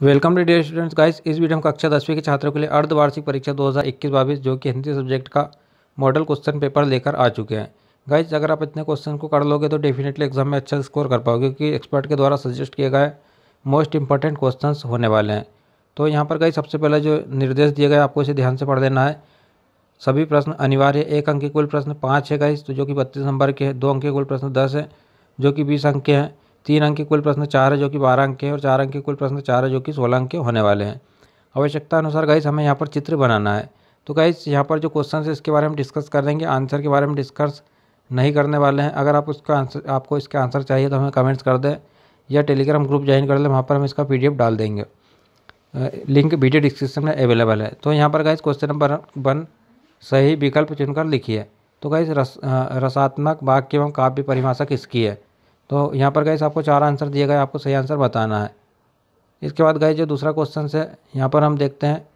Welcome to dear students guys इस video में कक्षा दसवीं के छात्रों के लिए अर्धवार्षिक परीक्षा 2021-22 जो कि हिंदी सब्जेक्ट का मॉडल क्वेश्चन पेपर लेकर आ चुके हैं। गाइस अगर आप इतने क्वेश्चन को कर लोगे तो डेफिनेटली एग्ज़ाम में अच्छा स्कोर कर पाओगे, क्योंकि एक्सपर्ट के द्वारा सजेस्ट किए गए मोस्ट इंपॉर्टेंट क्वेश्चन होने वाले हैं। तो यहाँ पर गाइस सबसे पहले जो निर्देश दिए गए आपको इसे ध्यान से पढ़ देना है। सभी प्रश्न अनिवार्य एक अंक के कुल प्रश्न पाँच है गाइस तो जो कि बत्तीस नंबर के हैं। दो अंक के कुल प्रश्न दस है, जो कि बीस अंक के हैं। तीन अंक के कुल प्रश्न चार है जो कि, बारह अंक के और चार अंक के कुल प्रश्न चार है जो कि, सोलह अंक के होने वाले हैं। आवश्यकता अनुसार गाइस हमें यहाँ पर चित्र बनाना है। तो गाइस यहाँ पर जो क्वेश्चन है, इसके बारे में डिस्कस कर देंगे। आंसर के बारे में डिस्कस नहीं करने वाले हैं। अगर आप उसका आंसर आपको इसका आंसर चाहिए तो हमें कमेंट्स कर दें या टेलीग्राम ग्रुप ज्वाइन कर लें। वहाँ पर हम इसका पीडीएफ डाल देंगे। लिंक वीडियो डिस्क्रिप्शन में अवेलेबल है। तो यहाँ पर गाइस क्वेश्चन नंबर वन सही विकल्प चुनकर लिखिए। तो गाइस रस रसात्मक वाक्य एवं काव्य परिभाषा किसकी है? तो यहाँ पर गाइस आपको चार आंसर दिए गए, आपको सही आंसर बताना है। इसके बाद गए जो दूसरा क्वेश्चन है यहाँ पर हम देखते हैं,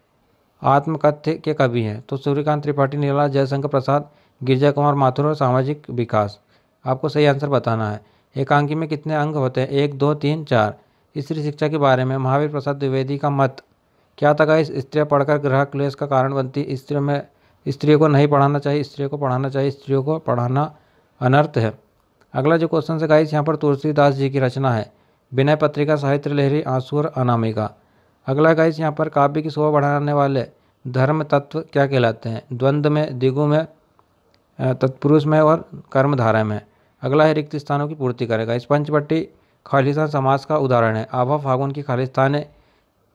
आत्मकथ्य के कवि हैं। तो सूर्यकांत त्रिपाठी नीला जयशंकर प्रसाद, गिरजा कुमार माथुर और सामाजिक विकास। आपको सही आंसर बताना है। एकांकी में कितने अंग होते हैं? एक, दो, तीन, चार। स्त्री शिक्षा के बारे में, महावीर प्रसाद द्विवेदी का मत। क्या था गाइस स्त्रियाँ पढ़कर ग्रह क्लेश का कारण बनती। स्त्रियों में, स्त्रियों को नहीं पढ़ाना चाहिए, स्त्रियों को पढ़ाना चाहिए, स्त्रियों को पढ़ाना अनर्थ है। अगला जो क्वेश्चन है गाइस, यहाँ पर तुलसीदास जी की रचना है। विनय पत्रिका, साहित्य लहरी आँसू और अनामिका। अगला गाइस, यहाँ पर काव्य की शोभा बढ़ाने वाले धर्म, तत्व क्या कहलाते हैं? द्वंद्व में, दिगु में तत्पुरुष में और कर्मधारा में। अगला है रिक्त स्थानों की पूर्ति करेगा इस पंचपट्टी खालिस्तान समाज का उदाहरण है। आभा फागुन की खालिस्तान है,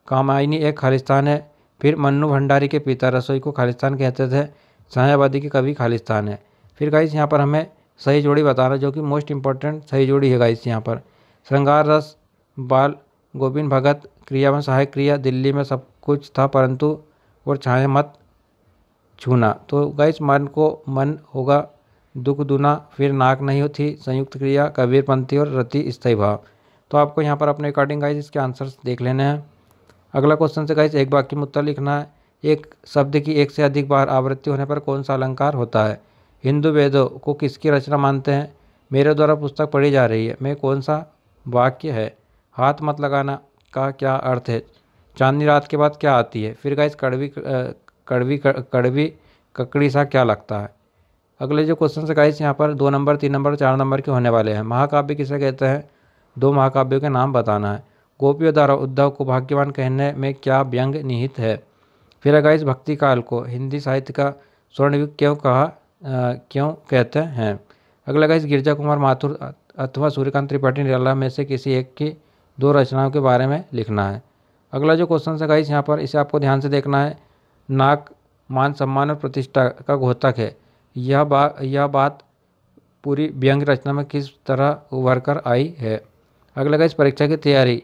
कामायनी एक खालिस्तान है, फिर मन्नू भंडारी के पिता रसोई को खालिस्तान कहते थे शाहबादी के कवि खालिस्तान है। फिर गाइस, यहाँ पर हमें सही जोड़ी बताना जो कि मोस्ट इंपॉर्टेंट सही जोड़ी है गाइस यहाँ पर। श्रृंगार रस, बाल गोविंद भगत, क्रिया में सहायक क्रिया, दिल्ली में सब कुछ था परंतु और छाए मत छूना। तो गाइस मन को मन होगा, दुख दुना, फिर नाक नहीं होती, संयुक्त क्रिया कबीरपंथी और रति स्थायी भाव। तो आपको यहाँ पर अपने अकॉर्डिंग गाइस इसके आंसर्स देख लेने हैं। अगला क्वेश्चन से गाइस एक वाक्य में उत्तर लिखना है, एक शब्द की एक से अधिक बार आवृत्ति होने पर कौन सा अलंकार होता है? हिंदू वेदों को किसकी रचना मानते हैं? मेरे द्वारा पुस्तक पढ़ी जा रही है। मैं कौन सा वाक्य है? हाथ मत लगाना का क्या अर्थ है? चांदनी रात के बाद क्या आती है? फिर गाइस कड़वी कड़वी कड़वी ककड़ी सा क्या लगता है? अगले जो क्वेश्चन है गाइस यहाँ पर दो नंबर, तीन नंबर, चार नंबर के होने वाले हैं। महाकाव्य किसे कहते हैं? दो महाकाव्यों के नाम बताना है। गोपियों द्वारा उद्धव को भाग्यवान कहने में क्या व्यंग निहित है? फिर गाइस भक्ति काल को। हिंदी साहित्य का स्वर्णयुग क्यों कहा क्यों कहते हैं? अगला गाइस गिरजा कुमार माथुर अथवा सूर्यकांत त्रिपाठी निराला में से किसी एक की दो रचनाओं के बारे में लिखना है। अगला जो क्वेश्चन है गाइस यहाँ पर इसे आपको ध्यान से देखना है। नाक, मान, सम्मान और प्रतिष्ठा का घोतक है। यह बात यह बात पूरी व्यंग रचना में किस तरह उभर कर आई है? अगला गाइस परीक्षा की तैयारी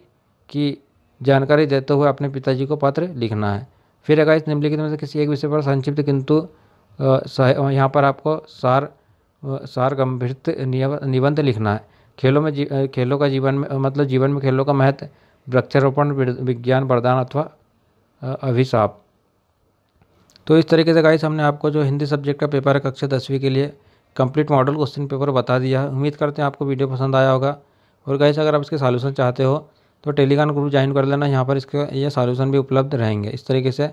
की जानकारी देते हुए अपने पिताजी को पत्र लिखना है। फिर अगर इस निम्नलिखित में से किसी एक विषय पर संक्षिप्त किंतु यहाँ पर आपको सार सार गंभीर निबंध लिखना है। खेलों में जी, खेलों का जीवन में मतलब जीवन में खेलों का महत्व वृक्षारोपण विज्ञान वरदान अथवा अभिशाप। तो इस तरीके से गाइस हमने आपको जो हिंदी सब्जेक्ट का पेपर है कक्षा दसवीं के लिए कंप्लीट मॉडल क्वेश्चन पेपर बता दिया है। उम्मीद करते हैं आपको वीडियो पसंद आया होगा। और गाइस अगर आप इसके सॉल्यूशन चाहते हो तो टेलीग्राम ग्रुप ज्वाइन कर लेना। यहाँ पर इसके ये सॉल्यूशन भी उपलब्ध रहेंगे। इस तरीके से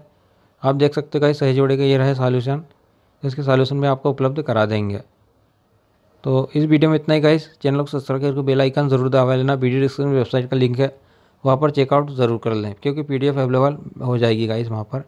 आप देख सकते हो गाइस सही जोड़े के ये रहे सॉल्यूशन इसके सॉल्यूशन में आपको उपलब्ध करा देंगे। तो इस वीडियो में इतना ही गाइस चैनल को सब्सक्राइब करके बेल आइकन ज़रूर दबा लेना। वीडियो डिस्क्रिप्शन में वेबसाइट का लिंक है। वहाँ पर चेकआउट ज़रूर कर लें, क्योंकि पीडीएफ अवेलेबल हो जाएगी गाइस वहाँ पर।